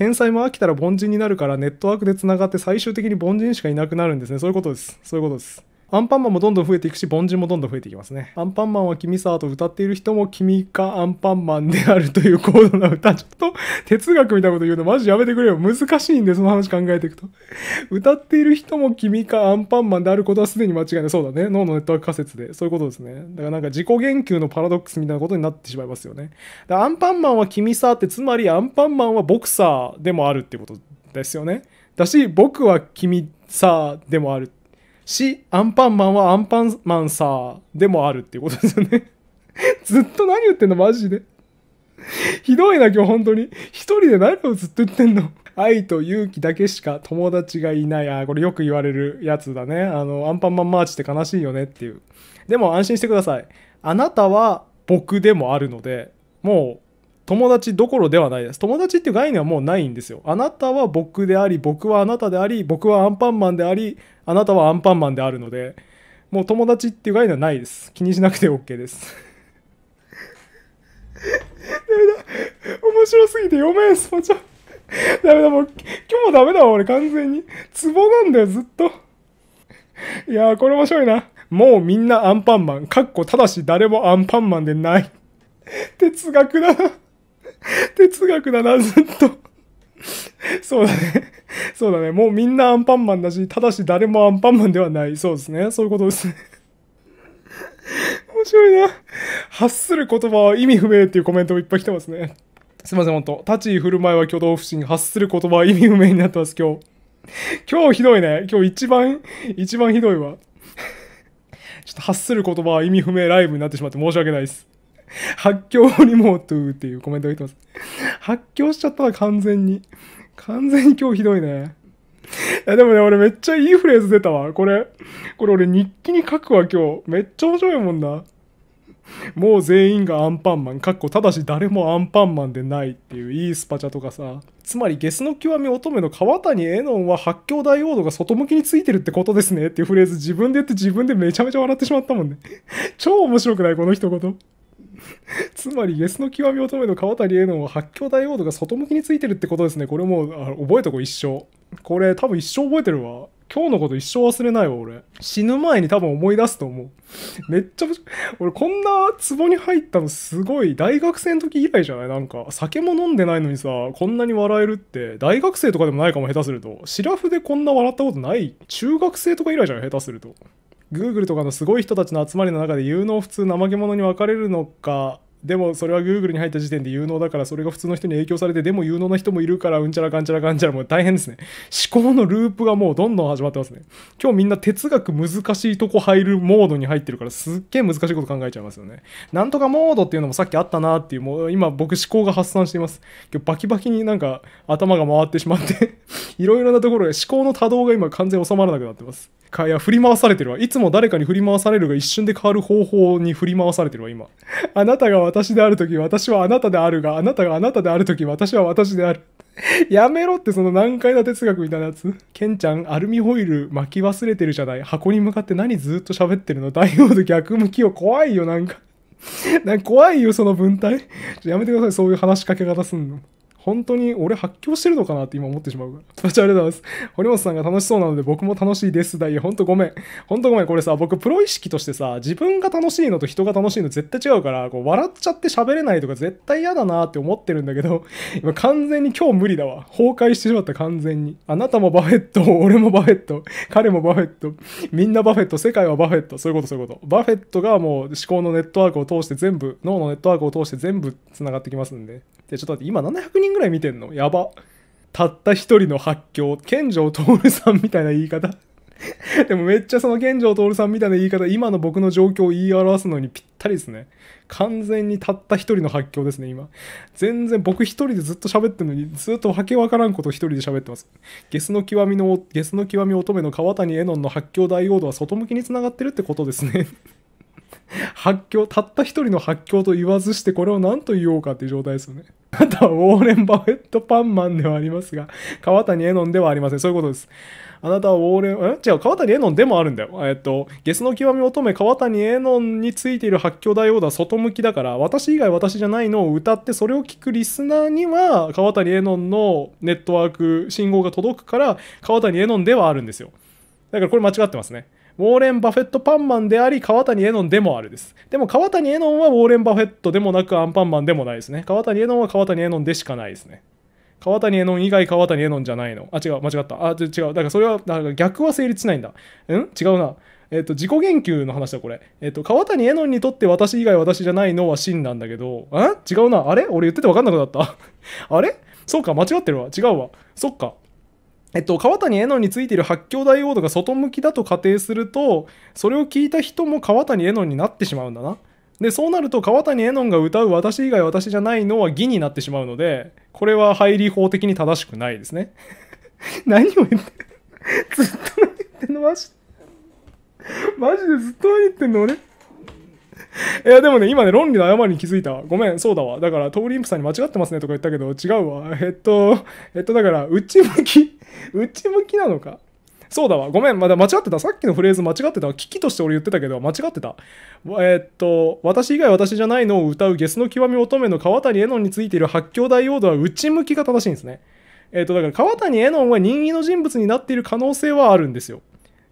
天才も飽きたら凡人になるからネットワークでつながって最終的に凡人しかいなくなるんですね。そういうことです。そういうことです。アンパンマンもどんどん増えていくし、凡人もどんどん増えていきますね。アンパンマンは君さと歌っている人も君かアンパンマンであるという高度な歌。ちょっと哲学みたいなこと言うのマジやめてくれよ。難しいんで、その話考えていくと。歌っている人も君かアンパンマンであることはすでに間違いない。そうだね。脳のネットワーク仮説で。そういうことですね。だからなんか自己言及のパラドックスみたいなことになってしまいますよね。だからアンパンマンは君さって、つまりアンパンマンはボクサーでもあるってことですよね。だし、僕は君さでもある。し、アンパンマンはアンパンマンさーでもあるっていうことですよね ずっと何言ってんのマジで。ひどいな今日本当に。一人で何をずっと言ってんの愛と勇気だけしか友達がいない。あ、これよく言われるやつだね。あの、アンパンマンマーチって悲しいよねっていう。でも安心してください。あなたは僕でもあるので、もう友達どころではないです。友達っていう概念はもうないんですよ。あなたは僕であり、僕はあなたであり、僕はアンパンマンであり、あなたはアンパンマンであるので、もう友達っていう概念はないです。気にしなくて OK です。ダメだ。面白すぎて読めんす、もちろん。ダメだ、もう、今日もダメだわ、俺完全に。ツボなんだよ、ずっと。いやー、これ面白いな。もうみんなアンパンマン。かっこただし誰もアンパンマンでない。哲学だな。哲学だな、ずっと。そうだね。そうだね。もうみんなアンパンマンだし、ただし誰もアンパンマンではない。そうですね。そういうことですね。面白いな。発する言葉は意味不明っていうコメントもいっぱい来てますね。すいません、ほんと。立ち居振る舞いは挙動不審。発する言葉は意味不明になってます、今日。今日ひどいね。今日一番、一番ひどいわ。ちょっと発する言葉は意味不明ライブになってしまって申し訳ないです。発狂リモートっていうコメントが来てます。発狂しちゃったな、完全に。完全に今日ひどいね。いや、でもね、俺めっちゃいいフレーズ出たわ。これ、これ俺日記に書くわ、今日。めっちゃ面白いもんな。もう全員がアンパンマン。かっこただし誰もアンパンマンでないっていういいスパチャとかさ。つまりゲスの極み乙女の川谷絵音は発狂ダイオードが外向きについてるってことですねっていうフレーズ自分で言って自分でめちゃめちゃ笑ってしまったもんね。超面白くないこの一言。つまり、イエスの極み乙女の川谷絵の発狂ダイオードが外向きについてるってことですね。これもう覚えとこう一生。これ多分一生覚えてるわ。今日のこと一生忘れないわ、俺。死ぬ前に多分思い出すと思う。めっちゃ、俺こんな壺に入ったのすごい、大学生の時以来じゃない？なんか、酒も飲んでないのにさ、こんなに笑えるって、大学生とかでもないかも下手すると。シラフでこんな笑ったことない。中学生とか以来じゃない？下手すると。Google とかのすごい人たちの集まりの中で有能普通怠け者に分かれるのかでもそれは Google に入った時点で有能だからそれが普通の人に影響されてでも有能な人もいるからうんちゃらかんちゃらかんちゃらもう大変ですね。思考のループがもうどんどん始まってますね。今日みんな哲学難しいとこ入るモードに入ってるからすっげえ難しいこと考えちゃいますよね。なんとかモードっていうのもさっきあったなっていうもう今僕思考が発散しています。今日バキバキになんか頭が回ってしまって いろいろなところで思考の多動が今完全に収まらなくなってます。かいや振り回されてるわ。いつも誰かに振り回されるが一瞬で変わる方法に振り回されてるわ今。あなたが私であるとき私はあなたであるが、あなたがあなたであるとき私は私である。やめろってその難解な哲学みたいなやつ。ケンちゃん、アルミホイル巻き忘れてるじゃない。箱に向かって何ずっと喋ってるの大王と逆向きを。怖いよ、なんか。なんか怖いよ、その文体。やめてください、そういう話しかけ方すんの。本当に俺発狂してるのかなって今思ってしまうから。ありがとうございます。堀本さんが楽しそうなので僕も楽しいです。だいほんとごめん。ほんとごめん。これさ、僕プロ意識としてさ、自分が楽しいのと人が楽しいの絶対違うから、こう笑っちゃって喋れないとか絶対嫌だなって思ってるんだけど、今完全に今日無理だわ。崩壊してしまった完全に。あなたもバフェット、俺もバフェット、彼もバフェット、みんなバフェット、世界はバフェット。そういうことそういうこと。バフェットがもう思考のネットワークを通して全部、脳のネットワークを通して全部繋がってきますんで。で、ちょっと待って、今700人ぐらい見てんの？やば。たった一人の発狂。見城徹さんみたいな言い方。でもめっちゃその見城徹さんみたいな言い方、今の僕の状況を言い表すのにぴったりですね。完全にたった一人の発狂ですね、今。全然僕一人でずっと喋ってるのに、ずっとわけわからんこと一人で喋ってます。ゲスの極みの、ゲスの極み乙女の川谷絵音の発狂ダイオードは外向きに繋がってるってことですね。発狂、たった一人の発狂と言わずしてこれを何と言おうかっていう状態ですよね。あとはウォーレン・バフェットパンマンではありますが、川谷絵音ではありません。そういうことです。あなたはウォーレン、え？違う、川谷絵音でもあるんだよ。えっと、ゲスの極み乙女川谷絵音についている発狂ダイオードは外向きだから、私以外私じゃないのを歌って、それを聞くリスナーには、川谷絵音のネットワーク、信号が届くから、川谷絵音ではあるんですよ。だからこれ間違ってますね。ウォーレン・バフェットパンマンであり、川谷絵音でもあるです。でも川谷絵音はウォーレン・バフェットでもなくアンパンマンでもないですね。川谷絵音は川谷絵音でしかないですね。川谷絵音以外川谷絵音じゃないの。あ、違う、間違った。あ、違う。だからそれは、だから逆は成立しないんだ。ん？違うな。えっ、と、自己言及の話だ、これ。えっ、と、川谷絵音にとって私以外私じゃないのは真なんだけど、あ？違うな。あれ？俺言ってて分かんなくなった。あれ？そうか、間違ってるわ。違うわ。そっか。えっと、川谷絵音についている発狂ダイオードが外向きだと仮定すると、それを聞いた人も川谷絵音になってしまうんだな。で、そうなると川谷絵音が歌う私以外私じゃないのは義になってしまうので、これは入り法的に正しくないですね。何を言ってずっと何言ってんの？マジマジでずっと何言ってんの？俺 いや、でもね、今ね、論理の誤りに気づいた。ごめん、そうだわ。だから、トーリンプさんに間違ってますねとか言ったけど、違うわ。えっと、えっと、だから、内向き、内向きなのか？そうだわ。ごめん。まだ間違ってた。さっきのフレーズ間違ってた。危機として俺言ってたけど、間違ってた。え、っと、私以外私じゃないのを歌うゲスの極み乙女の川谷絵音についている発狂大王度は内向きが正しいんですね。え、っと、だから川谷絵音は人気の人物になっている可能性はあるんですよ。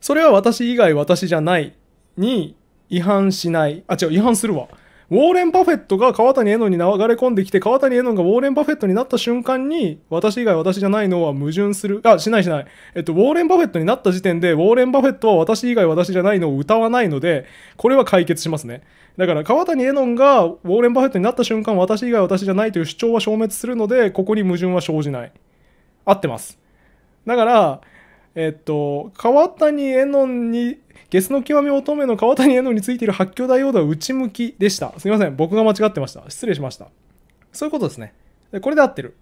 それは私以外私じゃないに違反しない。あ、違う、違反するわ。ウォーレン・バフェットが川谷絵音に流れ込んできて、川谷絵音がウォーレン・バフェットになった瞬間に、私以外私じゃないのは矛盾する。あ、しないしない。えっと、ウォーレン・バフェットになった時点で、ウォーレン・バフェットは私以外私じゃないのを歌わないので、これは解決しますね。だから、川谷絵音がウォーレン・バフェットになった瞬間、私以外私じゃないという主張は消滅するので、ここに矛盾は生じない。合ってます。だから、えっと、川谷絵音にゲスの極み乙女の川谷絵音についている発狂ダイオードは内向きでした。すみません。僕が間違ってました。失礼しました。そういうことですね。でこれで合ってる。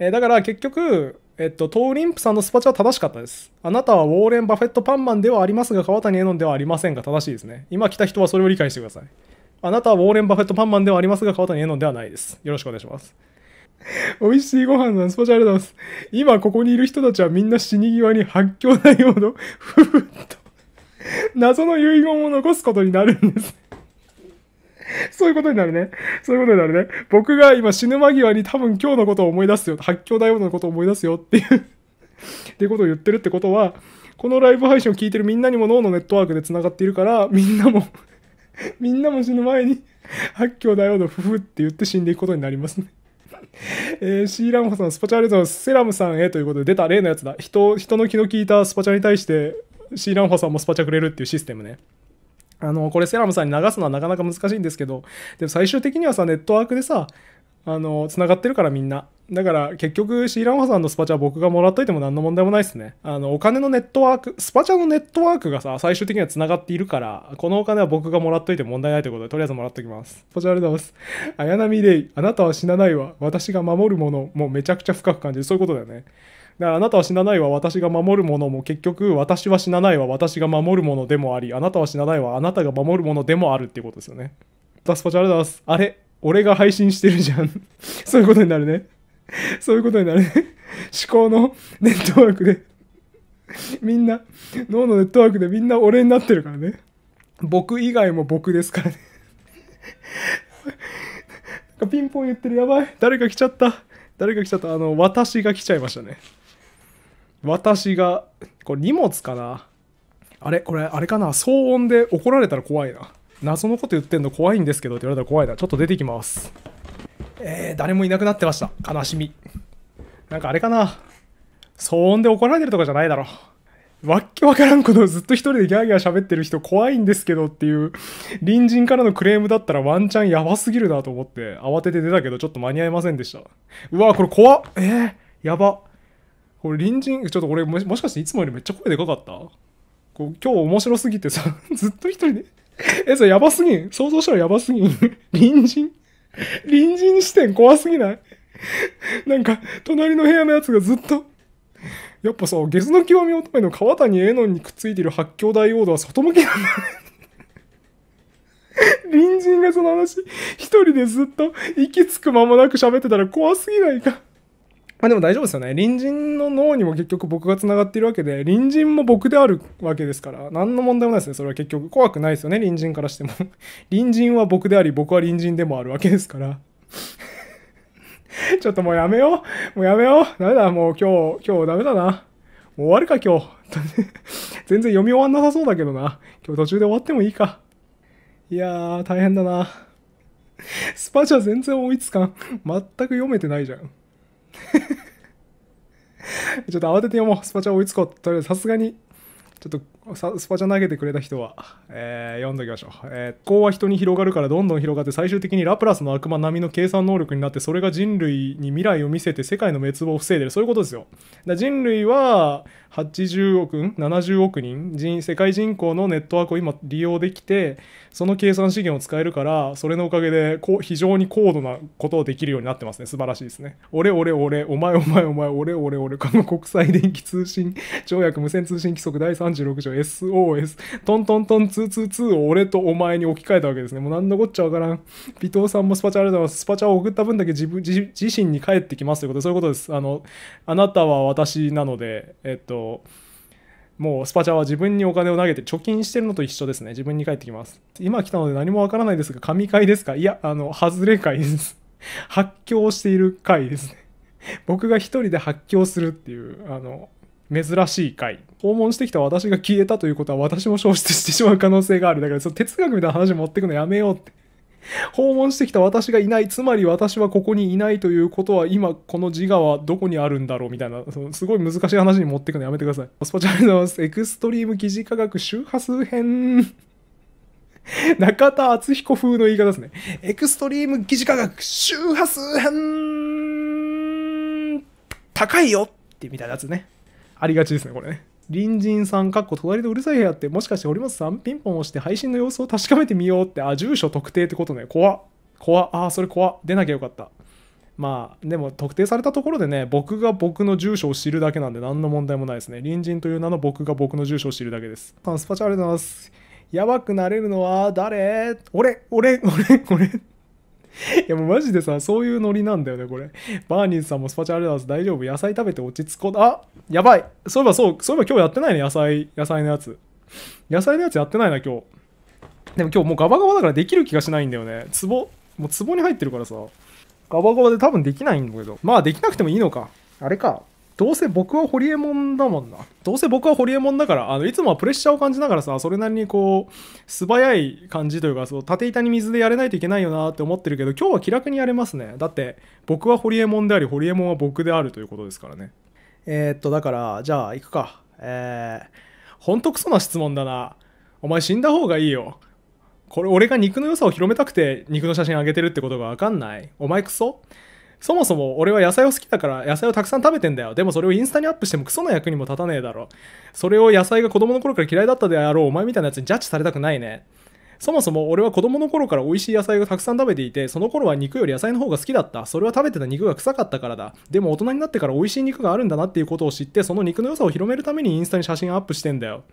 えー、だから結局、えっと、トーリンプさんのスパチャは正しかったです。あなたはウォーレン・バフェット・パンマンではありますが、川谷絵音ではありませんが正しいですね。今来た人はそれを理解してください。あなたはウォーレン・バフェット・パンマンではありますが、川谷絵音ではないです。よろしくお願いします。美味しいご飯のスパチャありがとうございます。今ここにいる人たちはみんな死に際に発狂ダイオード、ふふっと。謎の遺言を残すことになるんです そういうことになるね。そういうことになるね。僕が今死ぬ間際に多分今日のことを思い出すよ。発狂だよのことを思い出すよっていう っていうことを言ってるってことは、このライブ配信を聞いてるみんなにも脳のネットワークで繋がっているから、みんなもみんなも死ぬ前に発狂だよのふふって言って死んでいくことになりますねえー、シーランホさん、スパチャありがとうございます。セラムさんへということで出た例のやつだ。人、人の気の利いたスパチャに対してシーランファさんもスパチャくれるっていうシステムね。あの、これセラムさんに流すのはなかなか難しいんですけど、でも最終的にはさ、ネットワークでさ、あの、繋がってるからみんな。だから結局シーランファさんのスパチャは僕がもらっといても何の問題もないですね。あの、お金のネットワーク、スパチャのネットワークがさ、最終的には繋がっているから、このお金は僕がもらっといても問題ないということで、とりあえずもらっときます。スパチャありがとうございます。綾波レイ、あなたは死なないわ。私が守るもの、もうめちゃくちゃ深く感じる。そういうことだよね。だからあなたは死なないは私が守るものも結局私は死なないは私が守るものでもありあなたは死なないはあなたが守るものでもあるっていうことですよね。ダスパチャありがとうございます。あれ？俺が配信してるじゃんそういうことになるね。そういうことになるね。思考のネットワークでみんな、脳のネットワークでみんな俺になってるからね。僕以外も僕ですからねピンポン言ってる。やばい。誰か来ちゃった。誰か来ちゃった。あの、私が来ちゃいましたね。私が、これ荷物かな？あれ？これ、あれかな？騒音で怒られたら怖いな。謎のこと言ってんの怖いんですけどって言われたら怖いな。ちょっと出てきます。えー、誰もいなくなってました。悲しみ。なんかあれかな？騒音で怒られてるとかじゃないだろ。わっけわからんことをずっと一人でギャーギャー喋ってる人怖いんですけどっていう隣人からのクレームだったらワンチャンやばすぎるなと思って慌てて出たけどちょっと間に合いませんでした。うわこれ怖っえー、やば。これ隣人、ちょっと俺もしかしていつもよりめっちゃ声でかかった？こう今日面白すぎてさ、ずっと一人で。え、それやばすぎん。想像したらやばすぎん。隣人？隣人視点怖すぎない？なんか、隣の部屋のやつがずっと、やっぱさ、ゲスの極み乙女の川谷絵音にくっついてる発狂ダイオードは外向きなんだ隣人がその話、一人でずっと息つく間もなく喋ってたら怖すぎないか？まあでも大丈夫ですよね。隣人の脳にも結局僕が繋がっているわけで、隣人も僕であるわけですから、何の問題もないですね。それは結局怖くないですよね、隣人からしても。隣人は僕であり、僕は隣人でもあるわけですから。ちょっともうやめよう。もうやめよう。ダメだ、もう今日、今日ダメだな。もう終わるか、今日。全然読み終わんなさそうだけどな。今日途中で終わってもいいか。いやー、大変だな。スパチャ全然追いつかん。全く読めてないじゃん。ちょっと慌てて読もう。スパチャ追いつこう。とりあえずさすがに、ちょっとスパチャ投げてくれた人は、えー、読んどきましょう。えー、こうは人に広がるからどんどん広がって最終的にラプラスの悪魔並みの計算能力になってそれが人類に未来を見せて世界の滅亡を防いでる。そういうことですよ。だ人類は80億、70億人人、世界人口のネットワークを今利用できて、その計算資源を使えるから、それのおかげでこう非常に高度なことをできるようになってますね。素晴らしいですね。俺、俺、俺、お前、お前、お前、俺、俺、俺、この国際電気通信条約無線通信規則第36条 SOS、トントントン222を俺とお前に置き換えたわけですね。もう何のこっちゃわからん。尾藤さんもスパチャありがとうございます。スパチャを送った分だけ自分自身に返ってきますということで、そういうことです。あの、あなたは私なので、えっと、もうスパチャは自分にお金を投げて貯金してるのと一緒ですね。自分に返ってきます。今来たので何もわからないですが、神回ですか？いや、あの、外れ回です。発狂している回ですね。僕が一人で発狂するっていう、あの、珍しい回。訪問してきた私が消えたということは私も消失してしまう可能性がある。だからその哲学みたいな話持ってくのやめようって。訪問してきた私がいない、つまり私はここにいないということは、今この自我はどこにあるんだろうみたいな、そのすごい難しい話に持ってくのやめてください。スパチャありがとうございます。エクストリーム疑似科学周波数編。中田敦彦風の言い方ですね。エクストリーム疑似科学周波数編高いよってみたいなやつね。ありがちですね、これね。隣人さん、かっこ隣のうるさい部屋って、もしかして堀本さんピンポン押して配信の様子を確かめてみようって、あ、住所特定ってことね。怖っ。怖っ。あ、それ怖っ。出なきゃよかった。まあ、でも特定されたところでね、僕が僕の住所を知るだけなんで何の問題もないですね。隣人という名の僕が僕の住所を知るだけです。スパチャありがとうございます。やばくなれるのは誰？俺、俺、俺、俺。いやもうマジでさ、そういうノリなんだよね、これ。バーニーズさんもスパチャありがとうございます。大丈夫？野菜食べて落ち着こう。あやばいそういえばそう、そういえば今日やってないね、野菜、野菜のやつ。野菜のやつやってないな、今日。でも今日もうガバガバだからできる気がしないんだよね。ツボ、もうツボに入ってるからさ。ガバガバで多分できないんだけど。まあできなくてもいいのか。あれか。どうせ僕はホリエモンだもんな。どうせ僕はホリエモンだから、あの、いつもはプレッシャーを感じながらさ、それなりにこう、素早い感じというか、そう、縦板に水でやれないといけないよなって思ってるけど、今日は気楽にやれますね。だって、僕はホリエモンであり、ホリエモンは僕であるということですからね。えー、っと、だから、じゃあ、行くか。えー、ほんとクソな質問だな。お前死んだ方がいいよ。これ、俺が肉の良さを広めたくて、肉の写真あげてるってことがわかんないお前クソそもそも俺は野菜を好きだから野菜をたくさん食べてんだよ。でもそれをインスタにアップしてもクソな役にも立たねえだろ。それを野菜が子供の頃から嫌いだったであろうお前みたいなやつにジャッジされたくないね。そもそも俺は子供の頃から美味しい野菜をたくさん食べていて、その頃は肉より野菜の方が好きだった。それは食べてた肉が臭かったからだ。でも大人になってから美味しい肉があるんだなっていうことを知って、その肉の良さを広めるためにインスタに写真アップしてんだよ。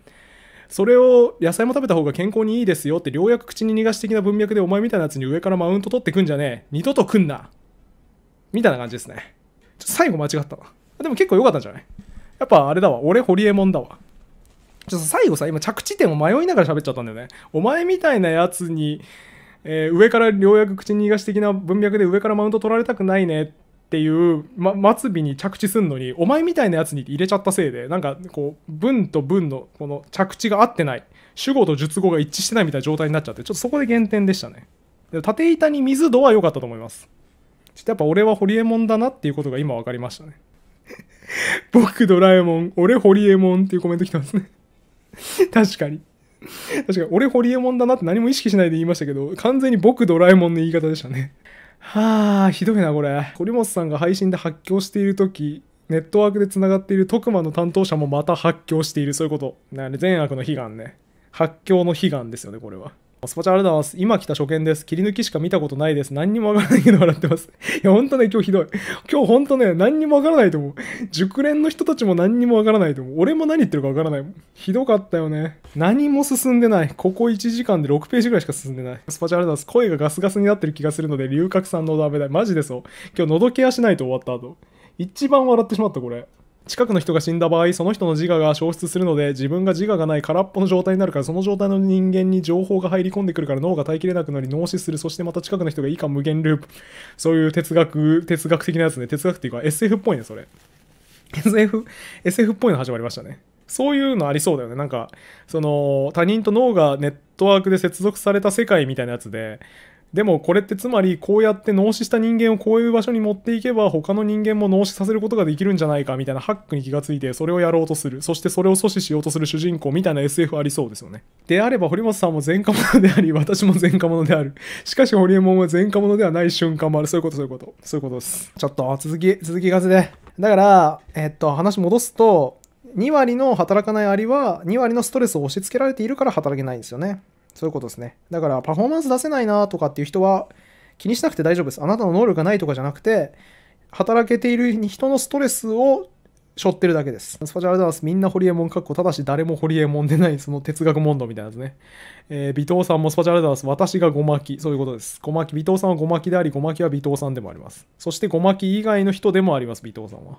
それを野菜も食べた方が健康にいいですよってようやく口に逃がし的な文脈でお前みたいなやつに上からマウント取ってくんじゃねえ。二度と来んな。みたいな感じですね。ちょっと最後間違ったわ。でも結構良かったんじゃない？やっぱあれだわ。俺、ホリエモンだわ。ちょっと最後さ、今着地点を迷いながら喋っちゃったんだよね。お前みたいなやつに、えー、上からようやく口逃がし的な文脈で上からマウント取られたくないねっていう、ま、末尾に着地すんのに、お前みたいなやつに入れちゃったせいで、なんかこう、文と文のこの着地が合ってない。主語と述語が一致してないみたいな状態になっちゃって、ちょっとそこで減点でしたね。縦板に水度は良かったと思います。ちょっとやっぱ俺はホリエモンだなっていうことが今分かりましたね。僕ドラえもん、俺ホリエモンっていうコメント来てますね。確かに。確かに、俺ホリエモンだなって何も意識しないで言いましたけど、完全に僕ドラえもんの言い方でしたね。はあ、ひどいな、これ。堀本さんが配信で発狂している時、ネットワークで繋がっている徳間の担当者もまた発狂している。そういうこと。ね、善悪の悲願ね。発狂の悲願ですよね、これは。スパチャありがとうございます。今来た初見です。切り抜きしか見たことないです。何にもわからないけど笑ってます。いや、ほんとね、今日ひどい。今日ほんとね、何にもわからないと思う。熟練の人たちも何にもわからないと思う。俺も何言ってるかわからないもん。ひどかったよね。何も進んでない。ここ1時間で6ページぐらいしか進んでない。スパチャありがとうございます。声がガスガスになってる気がするので、龍角散のダメだ。マジでそう。今日喉ケアしないと終わった後。一番笑ってしまった、これ。近くの人が死んだ場合、その人の自我が消失するので、自分が自我がない空っぽの状態になるから、その状態の人間に情報が入り込んでくるから脳が耐えきれなくなり脳死する。そしてまた近くの人が以下無限ループ。そういう哲学、哲学的なやつね。哲学っていうか SF っぽいね、それ。SF、SF っぽいの始まりましたね。そういうのありそうだよね。なんか、その、他人と脳がネットワークで接続された世界みたいなやつで、でもこれってつまりこうやって脳死した人間をこういう場所に持っていけば他の人間も脳死させることができるんじゃないかみたいなハックに気がついてそれをやろうとする。そしてそれを阻止しようとする主人公みたいな SF ありそうですよね。であれば堀本さんも前科者であり私も前科者である。しかし堀江門は前科者ではない瞬間もある。そういうことそういうこと。そういうことです。ちょっと続き続きがちで。だからえっと話戻すと2割の働かないアリは2割のストレスを押し付けられているから働けないんですよね。そういうことですね。だからパフォーマンス出せないなとかっていう人は気にしなくて大丈夫です。あなたの能力がないとかじゃなくて、働けている人のストレスを背負ってるだけです。スパチャありがとうございます。みんなホリエモンかっこただし誰もホリエモンでないその哲学問答みたいなやつね。えー、尾藤さんもスパチャありがとうございます。私がごまき。そういうことです。ごまき。尾藤さんはごまきであり、ごまきは尾藤さんでもあります。そしてごまき以外の人でもあります、尾藤さんは。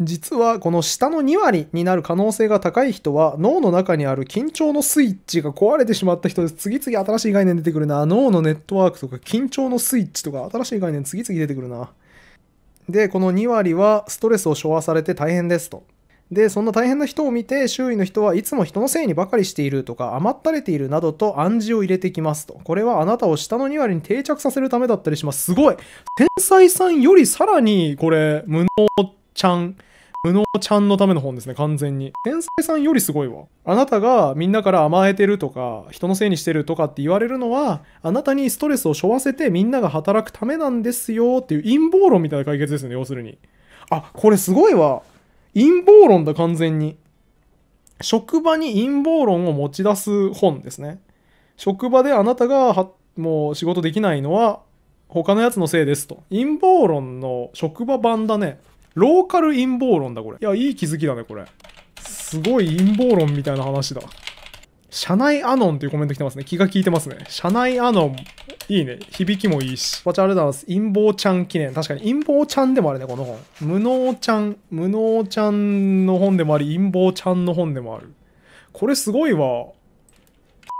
実はこの下の2割になる可能性が高い人は脳の中にある緊張のスイッチが壊れてしまった人です。次々新しい概念出てくるな。脳のネットワークとか緊張のスイッチとか新しい概念次々出てくるな。で、この2割はストレスを昭和されて大変ですと。で、そんな大変な人を見て周囲の人はいつも人のせいにばかりしているとか甘ったれているなどと暗示を入れてきますと。これはあなたを下の2割に定着させるためだったりします。すごい天才さんよりさらにこれ無能ちゃん、無能ちゃんのための本ですね、完全に。天才さんよりすごいわ。あなたがみんなから甘えてるとか、人のせいにしてるとかって言われるのは、あなたにストレスを背負わせてみんなが働くためなんですよっていう陰謀論みたいな解決ですね、要するに。あ、これすごいわ。陰謀論だ、完全に。職場に陰謀論を持ち出す本ですね。職場であなたがもう仕事できないのは他のやつのせいですと。陰謀論の職場版だね。ローカル陰謀論だ、これ。いや、いい気づきだね、これ。すごい陰謀論みたいな話だ。社内アノンっていうコメント来てますね。気が利いてますね。社内アノン。いいね。響きもいいし。パチャありがとうございます。陰謀ちゃん記念。確かに陰謀ちゃんでもあるね、この本。無能ちゃん、無能ちゃんの本でもあり、陰謀ちゃんの本でもある。これすごいわ。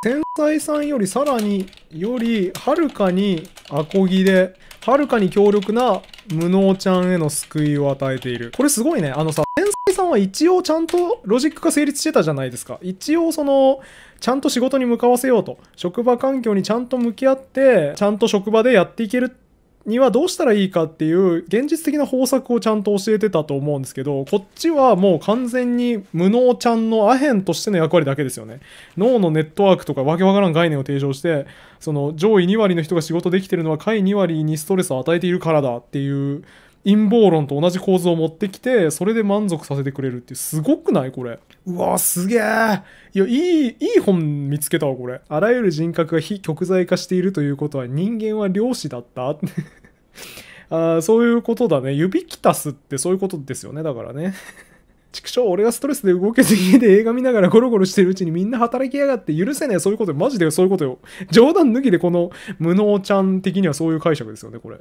天才さんよりさらによりはるかにアコギではるかに強力な無能ちゃんへの救いを与えている。これすごいね。あのさ天才さんは一応ちゃんとロジックが成立してたじゃないですか。一応そのちゃんと仕事に向かわせようと。職場環境にちゃんと向き合ってちゃんと職場でやっていけるにはどうしたらいいかっていう現実的な方策をちゃんと教えてたと思うんですけどこっちはもう完全に無能ちゃんのアヘンとしての役割だけですよね。脳のネットワークとかわけわからん概念を提唱してその上位2割の人が仕事できてるのは下位2割にストレスを与えているからだっていう陰謀論と同じ構図を持ってきてそれで満足させてくれるってすごくないこれうわすげえ。いやいいいい本見つけたわこれ。あらゆる人格が非極在化しているということは人間は漁師だった。あそういうことだね。指きたすってそういうことですよねだからね。畜生俺がストレスで動けず家で映画見ながらゴロゴロしてるうちにみんな働きやがって許せねえそういうことよマジでそういうことよ冗談抜きでこの無能ちゃん的にはそういう解釈ですよねこれ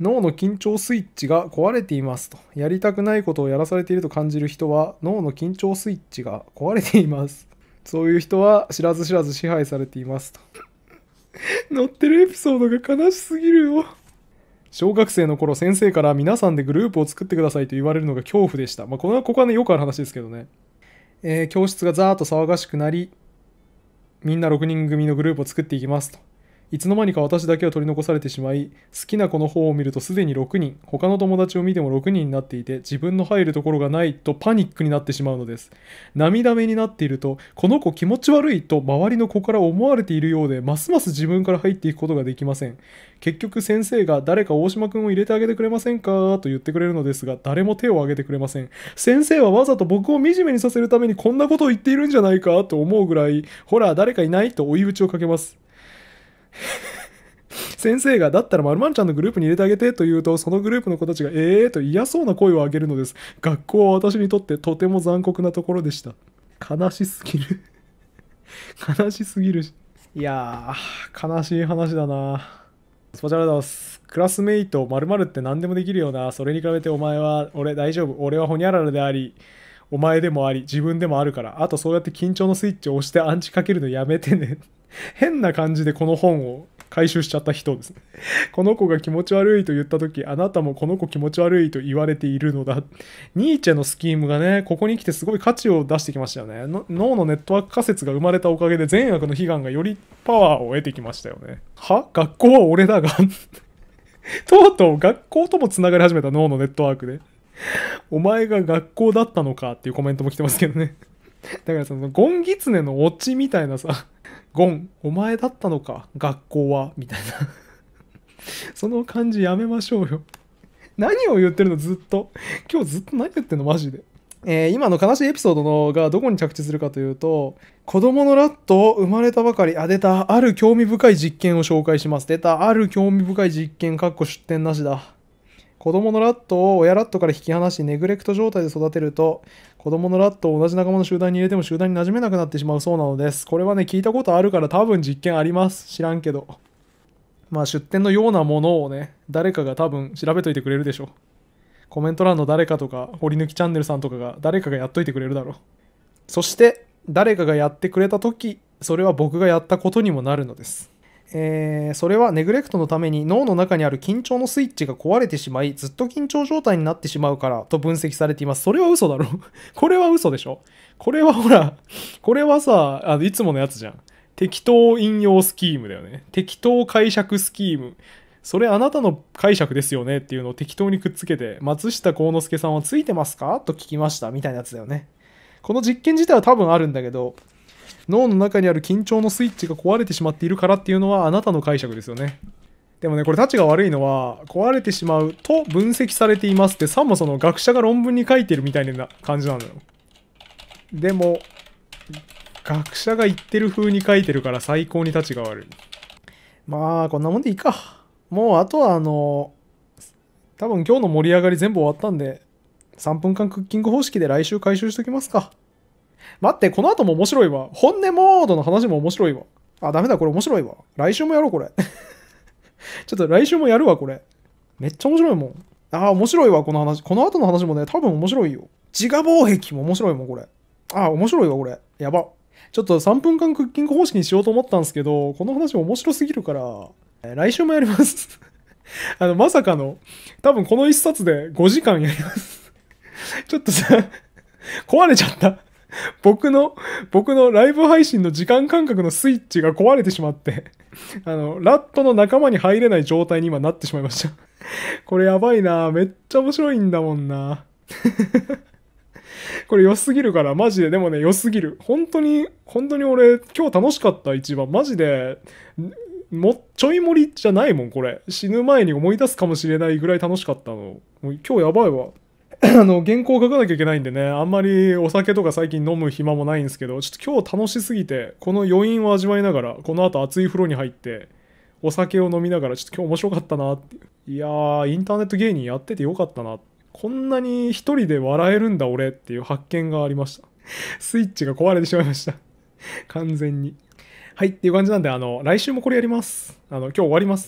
脳の緊張スイッチが壊れていますと。やりたくないことをやらされていると感じる人は脳の緊張スイッチが壊れています。そういう人は知らず知らず支配されていますと。載ってるエピソードが悲しすぎるよ。小学生の頃先生から皆さんでグループを作ってくださいと言われるのが恐怖でした。まあ、このここはね、よくある話ですけどね。えー、教室がザーッと騒がしくなり、みんな6人組のグループを作っていきますと。いつの間にか私だけは取り残されてしまい、好きな子の方を見るとすでに6人、他の友達を見ても6人になっていて、自分の入るところがないとパニックになってしまうのです。涙目になっていると、この子気持ち悪いと周りの子から思われているようで、ますます自分から入っていくことができません。結局先生が誰か大島くんを入れてあげてくれませんか？と言ってくれるのですが、誰も手を挙げてくれません。先生はわざと僕を惨めにさせるためにこんなことを言っているんじゃないか？と思うぐらい、ほら、誰かいない？と追い打ちをかけます。先生が、だったら〇〇ちゃんのグループに入れてあげてと言うと、そのグループの子たちが、ええーと嫌そうな声を上げるのです。学校は私にとってとても残酷なところでした。悲しすぎる。悲しすぎるし。いやー、悲しい話だな。スパチャラダス。クラスメイト〇〇って何でもできるよな。それに比べてお前は、俺大丈夫。俺はホニャララであり、お前でもあり、自分でもあるから。あとそうやって緊張のスイッチを押してアンチかけるのやめてね。変な感じでこの本を回収しちゃった人ですね。この子が気持ち悪いと言った時、あなたもこの子気持ち悪いと言われているのだ。ニーチェのスキームがね、ここに来てすごい価値を出してきましたよね。脳のネットワーク仮説が生まれたおかげで善悪の悲願がよりパワーを得てきましたよね。は？学校は俺だが？とうとう学校ともつながり始めた脳のネットワークで。お前が学校だったのかっていうコメントも来てますけどね。だからそのゴンギツネのオチみたいなさ、ゴン、お前だったのか、学校は、みたいな。その感じやめましょうよ。何を言ってるのずっと。今日ずっと何言ってんのマジで。え、今の悲しいエピソードのがどこに着地するかというと、子供のラット生まれたばかり、あ、出た、ある興味深い実験を紹介します。出た、ある興味深い実験、かっこ出典なしだ。子供のラットを親ラットから引き離し、ネグレクト状態で育てると、子供のラットを同じ仲間の集団に入れても集団に馴染めなくなってしまうそうなのです。これはね、聞いたことあるから多分実験あります。知らんけど。まあ出典のようなものをね、誰かが多分調べといてくれるでしょう。コメント欄の誰かとか、堀抜きチャンネルさんとかが誰かがやっといてくれるだろう。そして、誰かがやってくれた時、それは僕がやったことにもなるのです。えー、それはネグレクトのために脳の中にある緊張のスイッチが壊れてしまい、ずっと緊張状態になってしまうからと分析されています。それは嘘だろ これは嘘でしょこれはほら、これはさ、あのいつものやつじゃん。適当引用スキームだよね。適当解釈スキーム。それあなたの解釈ですよねっていうのを適当にくっつけて、松下幸之助さんはついてますか？と聞きましたみたいなやつだよね。この実験自体は多分あるんだけど、脳の中にある緊張のスイッチが壊れてしまっているからっていうのはあなたの解釈ですよね。でもね、これ、たちが悪いのは、壊れてしまうと分析されていますって、さもその学者が論文に書いてるみたいな感じなのよ。でも、学者が言ってる風に書いてるから最高にたちが悪い。まあ、こんなもんでいいか。もう、あとは、あの、多分今日の盛り上がり全部終わったんで、3分間クッキング方式で来週回収しときますか。待って、この後も面白いわ。本音モードの話も面白いわ。あ、ダメだ、これ面白いわ。来週もやろう、これ。ちょっと来週もやるわ、これ。めっちゃ面白いもん。あ、面白いわ、この話。この後の話もね、多分面白いよ。自我防壁も面白いもん、これ。あ、面白いわ、これ。やば。ちょっと3分間クッキング方式にしようと思ったんですけど、この話面白すぎるからえ、来週もやります あの、まさかの、多分この一冊で5時間やります ちょっとさ、壊れちゃった。僕の、僕のライブ配信の時間感覚のスイッチが壊れてしまって、あの、ラットの仲間に入れない状態に今なってしまいました。これやばいなめっちゃ面白いんだもんなこれ良すぎるから、マジで。でもね、良すぎる。本当に、本当に俺、今日楽しかった、一番。マジで、も、ちょい盛りじゃないもん、これ。死ぬ前に思い出すかもしれないぐらい楽しかったの。もう今日やばいわ。あの、原稿書かなきゃいけないんでね、あんまりお酒とか最近飲む暇もないんですけど、ちょっと今日楽しすぎて、この余韻を味わいながら、この後熱い風呂に入って、お酒を飲みながら、ちょっと今日面白かったなっていやー、インターネット芸人やっててよかったな。こんなに一人で笑えるんだ俺っていう発見がありました。スイッチが壊れてしまいました。完全に。はい、っていう感じなんで、あの、来週もこれやります。あの、今日終わります。